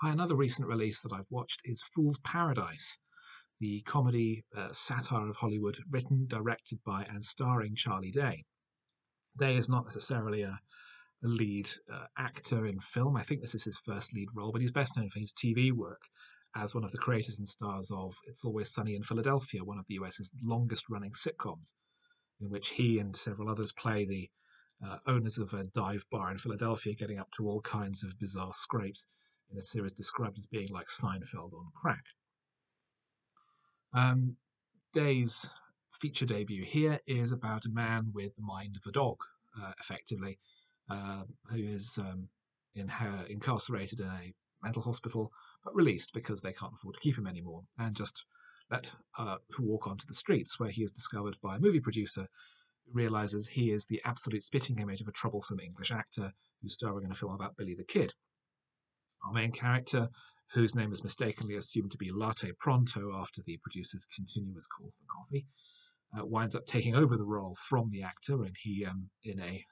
Hi, another recent release that I've watched is Fool's Paradise, the comedy uh, satire of Hollywood, written, directed by, and starring Charlie Day. Day is not necessarily a, a lead uh, actor in film. I think this is his first lead role, but he's best known for his TV work as one of the creators and stars of It's Always Sunny in Philadelphia, one of the US's longest running sitcoms, in which he and several others play the uh, owners of a dive bar in Philadelphia, getting up to all kinds of bizarre scrapes in a series described as being like Seinfeld on crack. Um, Day's feature debut here is about a man with the mind of a dog, uh, effectively, uh, who is um, in her, incarcerated in a mental hospital, but released because they can't afford to keep him anymore, and just let uh, to walk onto the streets, where he is discovered by a movie producer who realizes he is the absolute spitting image of a troublesome English actor who's starring in a film about Billy the Kid. Our main character, whose name is mistakenly assumed to be Latte Pronto after the producer's continuous call for coffee, uh, winds up taking over the role from the actor, and he, um, in a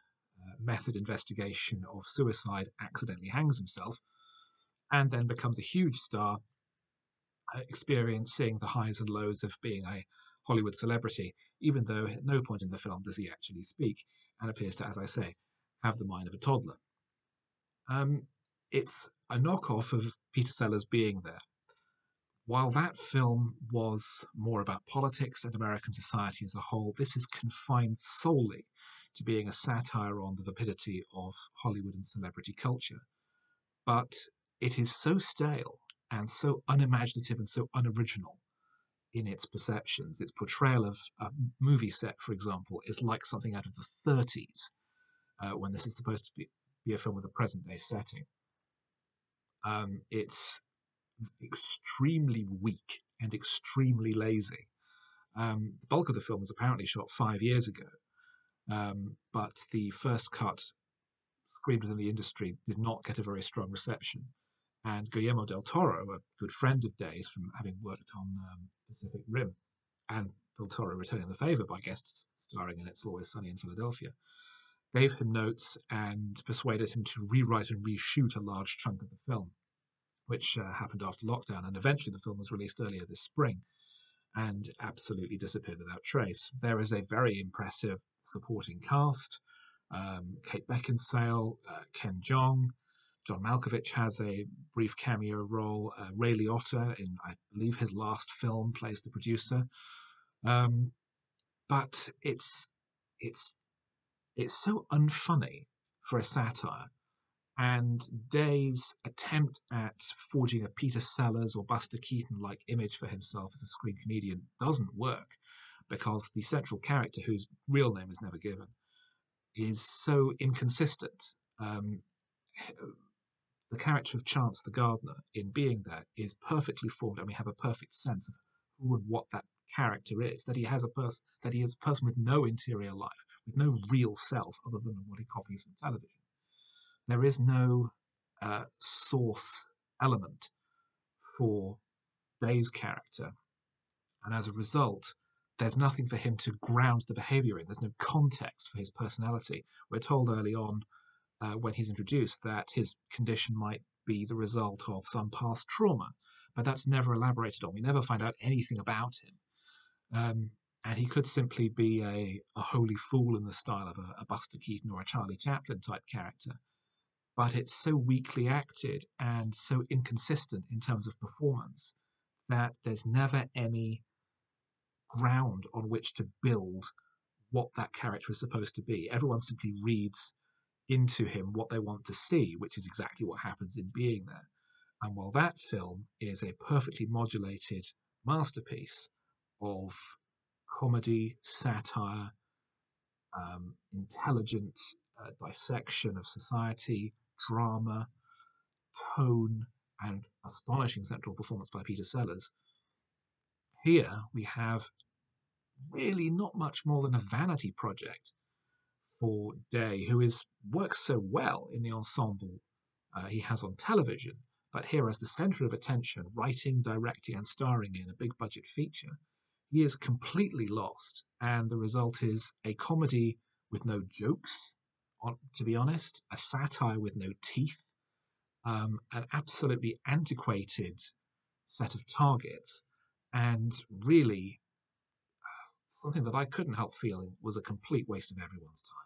uh, method investigation of suicide, accidentally hangs himself, and then becomes a huge star, uh, experiencing the highs and lows of being a Hollywood celebrity, even though at no point in the film does he actually speak, and appears to, as I say, have the mind of a toddler. Um, it's a knockoff of Peter Sellers being there. While that film was more about politics and American society as a whole, this is confined solely to being a satire on the vapidity of Hollywood and celebrity culture. But it is so stale and so unimaginative and so unoriginal in its perceptions. Its portrayal of a movie set, for example, is like something out of the 30s, uh, when this is supposed to be, be a film with a present day setting. Um, it's extremely weak and extremely lazy. Um, the bulk of the film was apparently shot five years ago, um, but the first cut, screened within the industry, did not get a very strong reception. And Guillermo del Toro, a good friend of Day's from having worked on um, Pacific Rim, and del Toro returning the favor by guest starring in It's Always Sunny in Philadelphia, gave him notes and persuaded him to rewrite and reshoot a large chunk of the film, which uh, happened after lockdown. And eventually the film was released earlier this spring and absolutely disappeared without trace. There is a very impressive supporting cast. Um, Kate Beckinsale, uh, Ken Jeong, John Malkovich has a brief cameo role. Uh, Ray Liotta, in I believe his last film, plays the producer. Um, but it's it's it's so unfunny for a satire. And Day's attempt at forging a Peter Sellers or Buster Keaton like image for himself as a screen comedian doesn't work because the central character, whose real name is never given, is so inconsistent. Um, the character of Chance the gardener, in being there, is perfectly formed, and we have a perfect sense of who and what that character is. That he has a person, that he is a person with no interior life, with no real self other than what he copies from television. There is no uh, source element for Day's character, and as a result, there's nothing for him to ground the behavior in. There's no context for his personality. We're told early on uh, when he's introduced that his condition might be the result of some past trauma, but that's never elaborated on. We never find out anything about him. Um, and he could simply be a, a holy fool in the style of a, a Buster Keaton or a Charlie Chaplin type character. But it's so weakly acted and so inconsistent in terms of performance that there's never any ground on which to build what that character is supposed to be. Everyone simply reads into him what they want to see, which is exactly what happens in being there. And while that film is a perfectly modulated masterpiece of comedy, satire, um, intelligent uh, dissection of society, drama, tone, and astonishing central performance by Peter Sellers. Here we have really not much more than a vanity project for Day, who is works so well in the ensemble uh, he has on television, but here as the center of attention, writing, directing, and starring in a big budget feature, he is completely lost, and the result is a comedy with no jokes, to be honest, a satire with no teeth, um, an absolutely antiquated set of targets, and really something that I couldn't help feeling was a complete waste of everyone's time.